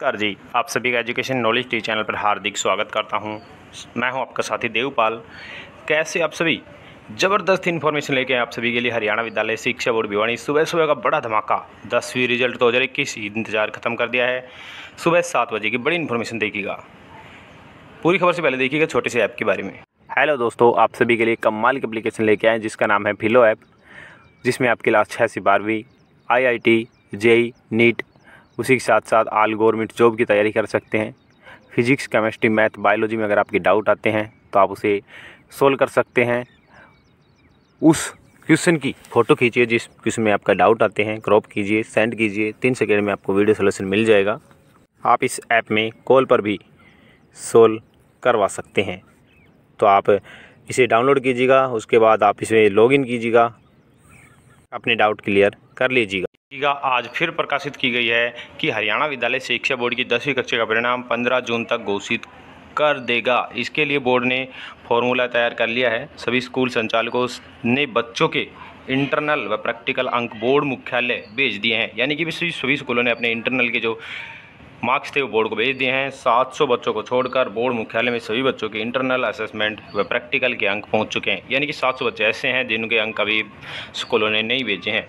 नमस्कार जी। आप सभी का एजुकेशन नॉलेज टीवी चैनल पर हार्दिक स्वागत करता हूँ। मैं हूँ आपका साथी देवपाल। कैसे आप सभी? ज़बरदस्त इन्फॉर्मेशन लेके आप सभी के लिए हरियाणा विद्यालय शिक्षा बोर्ड भिवानी सुबह सुबह का बड़ा धमाका। दसवीं रिज़ल्ट दो हज़ार इक्कीस इंतज़ार खत्म कर दिया है। सुबह सात बजे की बड़ी इन्फॉर्मेशन देखिएगा। पूरी खबर से पहले देखिएगा छोटे से ऐप के बारे में। हेलो दोस्तों, आप सभी के लिए कमाल की एप्लीकेशन लेके आए जिसका नाम है फिलो ऐप, जिसमें आपकी क्लास छः से बारहवीं I I T JEE NEET उसी के साथ साथ आल गवर्नमेंट जॉब की तैयारी कर सकते हैं। फिजिक्स, केमिस्ट्री, मैथ, बायोलॉजी में अगर आपके डाउट आते हैं तो आप उसे सोल्व कर सकते हैं। उस क्वेश्चन की फ़ोटो खींचिए, जिस क्वेश्चन में आपका डाउट आते हैं, क्रॉप कीजिए, सेंड कीजिए, तीन सेकेंड में आपको वीडियो सोल्यूशन मिल जाएगा। आप इस ऐप में कॉल पर भी सोल्व करवा सकते हैं। तो आप इसे डाउनलोड कीजिएगा, उसके बाद आप इसे लॉगिन कीजिएगा, अपने डाउट क्लियर कर लीजिएगा। टीका आज फिर प्रकाशित की गई है कि हरियाणा विद्यालय शिक्षा बोर्ड की दसवीं कक्षा का परिणाम 15 जून तक घोषित कर देगा। इसके लिए बोर्ड ने फॉर्मूला तैयार कर लिया है। सभी स्कूल संचालकों ने बच्चों के इंटरनल व प्रैक्टिकल अंक बोर्ड मुख्यालय भेज दिए हैं। यानी कि सभी स्कूलों ने अपने इंटरनल के जो मार्क्स थे वो बोर्ड को भेज दिए हैं। 700 बच्चों को छोड़कर बोर्ड मुख्यालय में सभी बच्चों के इंटरनल असेसमेंट व प्रैक्टिकल के अंक पहुँच चुके हैं। यानी कि 700 बच्चे ऐसे हैं जिनके अंक अभी स्कूलों ने नहीं भेजे हैं।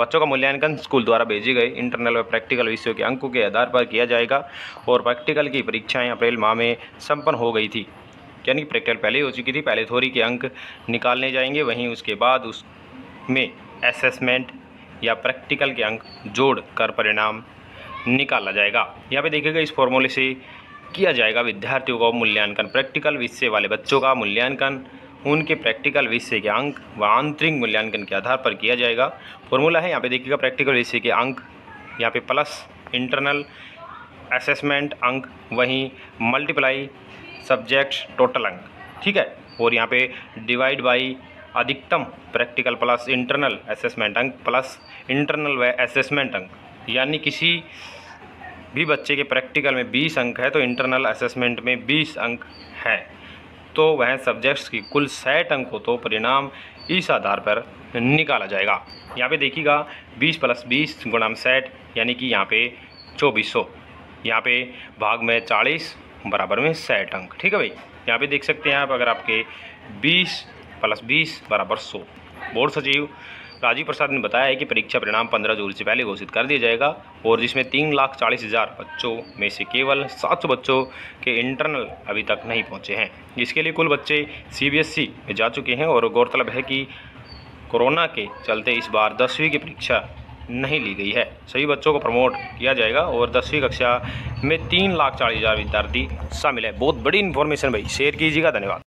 बच्चों का मूल्यांकन स्कूल द्वारा भेजी गई। इंटरनल व प्रैक्टिकल विषयों के अंकों के आधार पर किया जाएगा और प्रैक्टिकल की परीक्षाएँ अप्रैल माह में संपन्न हो गई थी। यानी कि प्रैक्टिकल पहले ही हो चुकी थी, पहले थोड़ी के अंक निकालने जाएँगे, वहीं उसके बाद उसमें असेसमेंट या प्रैक्टिकल के अंक जोड़ कर परिणाम निकाला जाएगा। यहाँ पे देखिएगा, इस फॉर्मूले से किया जाएगा, विद्यार्थियों का मूल्यांकन प्रैक्टिकल विषय वाले बच्चों का मूल्यांकन। उनके प्रैक्टिकल विषय के अंक व आंतरिक मूल्यांकन के आधार पर किया जाएगा। फॉर्मूला है, यहाँ पे देखिएगा प्रैक्टिकल विषय के अंक। यहाँ पे प्लस इंटरनल असेसमेंट अंक, वहीं मल्टीप्लाई सब्जेक्ट टोटल अंक। ठीक है? और यहाँ पे डिवाइड बाई अधिकतम प्रैक्टिकल प्लस इंटरनल असेसमेंट अंक प्लस इंटरनल व असेसमेंट अंक। यानी किसी भी बच्चे के प्रैक्टिकल में 20 अंक है तो इंटरनल असेसमेंट में 20 अंक है। तो वह सब्जेक्ट्स की कुल सेट अंकों तो परिणाम इस आधार पर निकाला जाएगा। यहाँ पे देखिएगा 20 प्लस बीस गुणाम सेट, यानी कि यहाँ पे चौबीस। सौ यहाँ पे भाग में 40 बराबर में सेट अंक, ठीक है भाई? यहाँ पे देख सकते हैं आप, अगर आपके 20 प्लस बीस बराबर सौ। बोर्ड सचिव राजीव प्रसाद ने बताया है कि परीक्षा परिणाम 15 जून से पहले घोषित कर दिया जाएगा और जिसमें तीन लाख चालीस हज़ार बच्चों में से केवल 700 बच्चों के इंटरनल अभी तक नहीं पहुँचे हैं। इसके लिए कुल बच्चे सीबीएसई में जा चुके हैं और गौरतलब है कि कोरोना के चलते इस बार दसवीं की परीक्षा नहीं ली गई है। सभी बच्चों को प्रमोट किया जाएगा और दसवीं कक्षा में तीन लाख चालीस हज़ार विद्यार्थी शामिल है। बहुत बड़ी इन्फॉर्मेशन भाई। शेयर कीजिएगा। धन्यवाद।